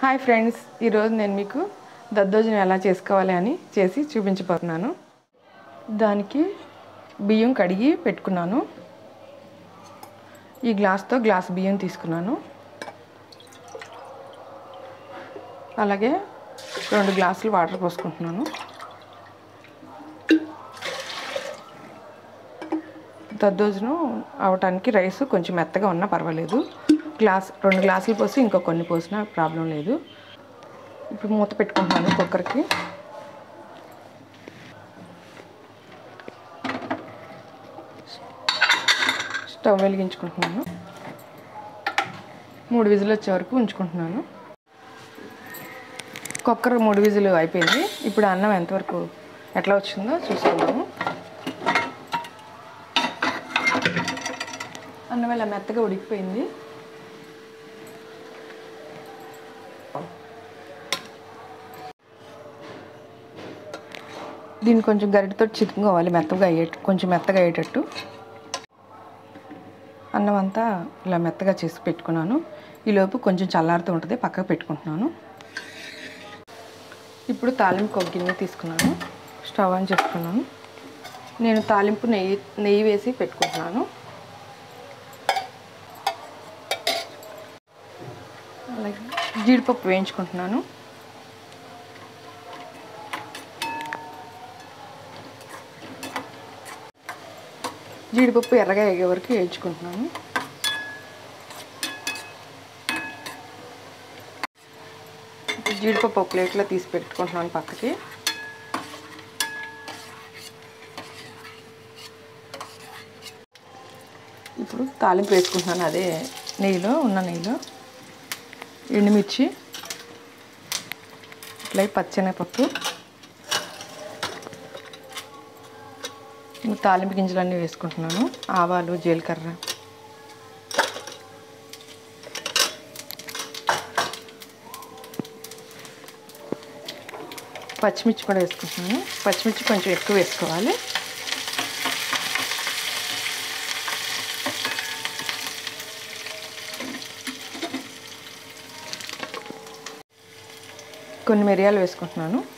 Hi friends ఈరోజు నేను మీకు దద్దోజనం ఎలా చేసుకోవాలి అని చేసి చూపించబోతున్నాను. దానికి బియ్యం కడిగి పెట్టుకున్నాను. ఈ గ్లాస్తో గ్లాస్ బియ్యం తీసుకున్నాను. అలాగే రెండు గ్లాసులు వాటర్ పోసుకుంటున్నాను. దద్దోజనం అవటానికి రైస్ కొంచెం మెత్తగా ఉన్నా పర్వాలేదు. గ్లాస్ రెండు గ్లాసులు పోసి ఇంకా కొన్ని పోసినా ప్రాబ్లం లేదు. ఇప్పుడు మూత పెట్టుకుంటున్నాను కుక్కర్కి. స్టవ్ వెలిగించుకుంటున్నాను. మూడు విజులు వచ్చే వరకు ఉంచుకుంటున్నాను. కుక్కర్ మూడు విజులు అయిపోయింది. ఇప్పుడు అన్నం ఎంతవరకు ఎట్లా వచ్చిందో చూసుకుందాము. అన్నం ఇలా మెత్తగా ఉడికిపోయింది. దీన్ని కొంచెం గరిటతో చితుకోవాలి మెత్తగా అయ్యేట్టు కొంచెం మెత్తగా అయ్యేటట్టు. అన్నం అంతా ఇలా మెత్తగా చేసి పెట్టుకున్నాను. ఈలోపు కొంచెం చల్లారుతూ ఉంటుంది పక్కకు పెట్టుకుంటున్నాను. ఇప్పుడు తాలింపు ఒక గిన్నె తీసుకున్నాను స్టవ్ ఆన్ చేసుకున్నాను. నేను తాలింపు నెయ్యి నెయ్యి వేసి పెట్టుకుంటున్నాను. అలాగే జీడిపప్పు వేయించుకుంటున్నాను. జీడిపప్పు ఎర్రగా వేగే వరకు వేయించుకుంటున్నాను. జీడిపప్పు ఒక ప్లేట్లో తీసి పెట్టుకుంటున్నాను పక్కకి. ఇప్పుడు తాలింపు వేసుకుంటున్నాను అదే నెయ్యిలో ఉన్న నెయ్యిలో. ఎండుమిర్చి ఇట్లా పచ్చెనపప్పు తాలింపు గింజలన్నీ వేసుకుంటున్నాను. ఆవాలు జీలకర్ర. పచ్చిమిర్చి కూడా వేసుకుంటున్నాను. పచ్చిమిర్చి కొంచెం ఎక్కువ వేసుకోవాలి. కొన్ని మిరియాలు వేసుకుంటున్నాను.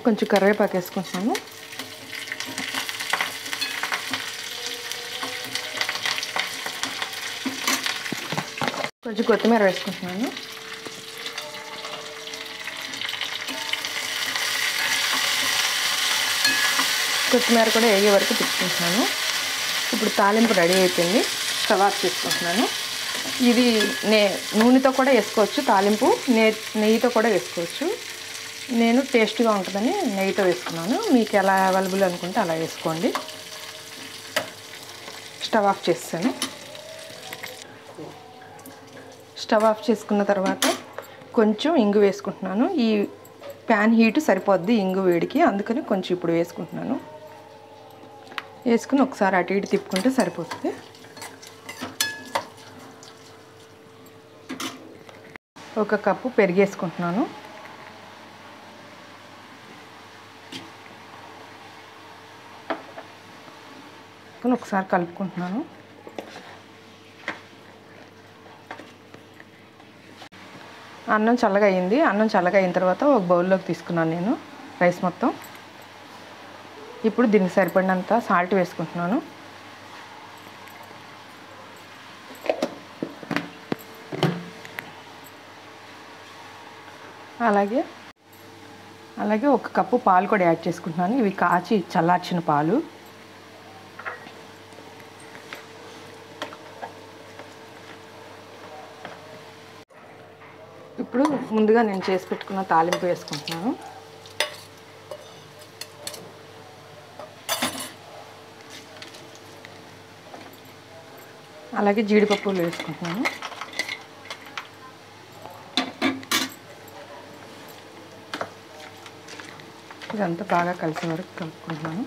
కొంచెం కరివేపాకు వేసుకుంటున్నాను కొంచెం కొత్తిమీర వేసుకుంటున్నాను కొత్తిమీర కూడా వేగే వరకు తిప్పుకుంటున్నాను ఇప్పుడు తాలింపు రెడీ అయిపోయింది స్టవ్ తీసుకుంటున్నాను ఇది నే నూనెతో కూడా వేసుకోవచ్చు తాలింపు నే నెయ్యితో కూడా వేసుకోవచ్చు నేను టేస్ట్గా ఉంటుందని నెయ్యితో వేసుకున్నాను. మీకు ఎలా అవైలబుల్ అనుకుంటే అలా వేసుకోండి. స్టవ్ ఆఫ్ చేస్తాను. స్టవ్ ఆఫ్ చేసుకున్న తర్వాత కొంచెం ఇంగు వేసుకుంటున్నాను. ఈ ప్యాన్ హీట్ సరిపోద్ది ఇంగు వేడికి అందుకని కొంచెం ఇప్పుడు వేసుకుంటున్నాను. వేసుకుని ఒకసారి అటు ఇటు తిప్పుకుంటే సరిపోతుంది. ఒక కప్పు పెరిగేసుకుంటున్నాను. ఒకసారి కలుపుకుంటున్నాను. అన్నం చల్లగా అయింది అన్నం చల్లగా అయిన తర్వాత ఒక బౌల్లోకి తీసుకున్నాను నేను రైస్ మొత్తం. ఇప్పుడు దీనికి సరిపడినంత సాల్ట్ వేసుకుంటున్నాను. అలాగే అలాగే ఒక కప్పు పాలు కూడా యాడ్ చేసుకుంటున్నాను. ఇవి కాచి చల్లార్చిన పాలు ఇప్పుడు ముందుగా నేను చేసి పెట్టుకున్న తాలింపు వేసుకుంటున్నాను. అలాగే జీడిపప్పులు వేసుకుంటున్నాను. ఇదంతా బాగా కలిసే వరకు కలుపుకుంటున్నాను.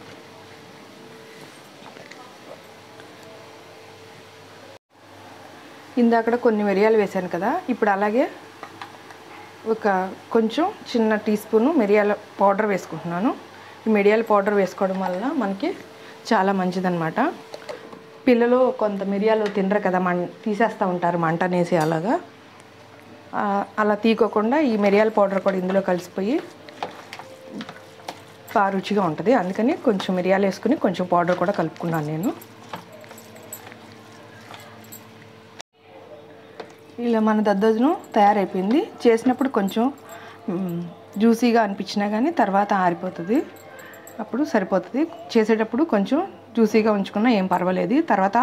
ఇందాక కొన్ని మిరియాలు వేశాను కదా ఇప్పుడు అలాగే ఒక కొంచెం చిన్న టీ స్పూను మిరియాల పౌడర్ వేసుకుంటున్నాను. ఈ మిరియాల పౌడర్ వేసుకోవడం వల్ల మనకి చాలా మంచిదన్నమాట. పిల్లలు కొంత మిరియాలు తినరు కదా మం తీసేస్తూ ఉంటారు మంట అనేసి అలాగా అలా తీకోకుండా ఈ మిరియాల పౌడర్ కూడా ఇందులో కలిసిపోయి బాగా రుచిగా ఉంటుంది. అందుకని కొంచెం మిరియాలు వేసుకుని కొంచెం పౌడర్ కూడా కలుపుకున్నాను నేను. ఇలా మన దద్దోజనం తయారైపోయింది. చేసినప్పుడు కొంచెం జ్యూసీగా అనిపించినా కానీ తర్వాత ఆరిపోతుంది. అప్పుడు సరిపోతుంది. చేసేటప్పుడు కొంచెం జ్యూసీగా ఉంచుకున్నా ఏం పర్వాలేదు. తర్వాత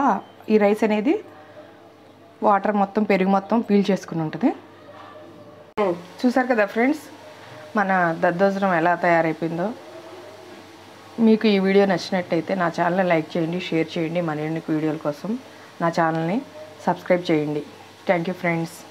ఈ రైస్ అనేది వాటర్ మొత్తం పెరుగు మొత్తం పీల్ చేసుకుని ఉంటుంది. చూసారు కదా ఫ్రెండ్స్ మన దద్దోజనం ఎలా తయారైపోయిందో. మీకు ఈ వీడియో నచ్చినట్టయితే నా ఛానల్ని లైక్ చేయండి షేర్ చేయండి. మరిన్ని వీడియోల కోసం నా ఛానల్ని సబ్స్క్రైబ్ చేయండి. Thank you friends.